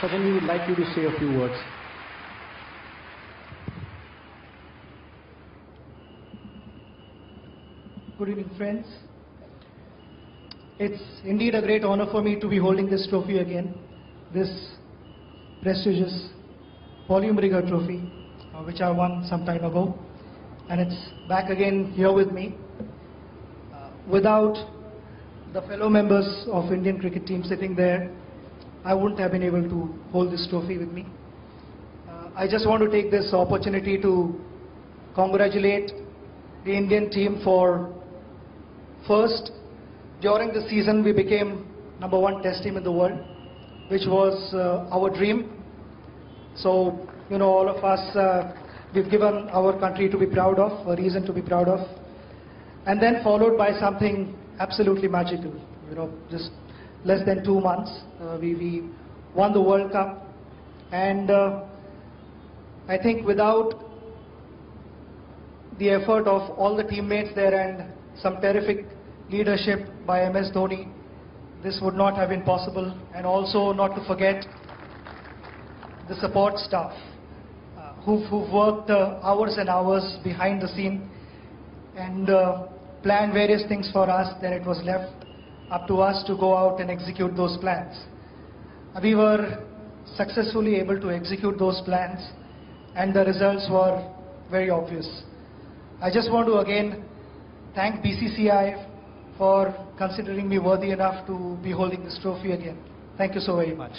Suddenly, we'd like you to say a few words. Good evening, friends. It's indeed a great honor for me to be holding this trophy again, this prestigious Umrigar trophy, uh, which I won some time ago. And it's back again here with me. Uh, without the fellow members of Indian cricket team sitting there, I wouldn't have been able to hold this trophy with me. Uh, I just want to take this opportunity to congratulate the Indian team for first, during the season we became number one test team in the world, which was uh, our dream. So, you know, all of us, uh, we've given our country to be proud of, a reason to be proud of. And then followed by something absolutely magical, you know, just less than two months, uh, we, we won the World Cup. And uh, I think without the effort of all the teammates there and some terrific leadership by MS Dhoni, this would not have been possible. And also not to forget the support staff uh, who've, who've worked uh, hours and hours behind the scene and uh, planned various things for us. Then it was left up to us to go out and execute those plans. We were successfully able to execute those plans and the results were very obvious. I just want to again thank BCCI for considering me worthy enough to be holding this trophy again. Thank you so very much.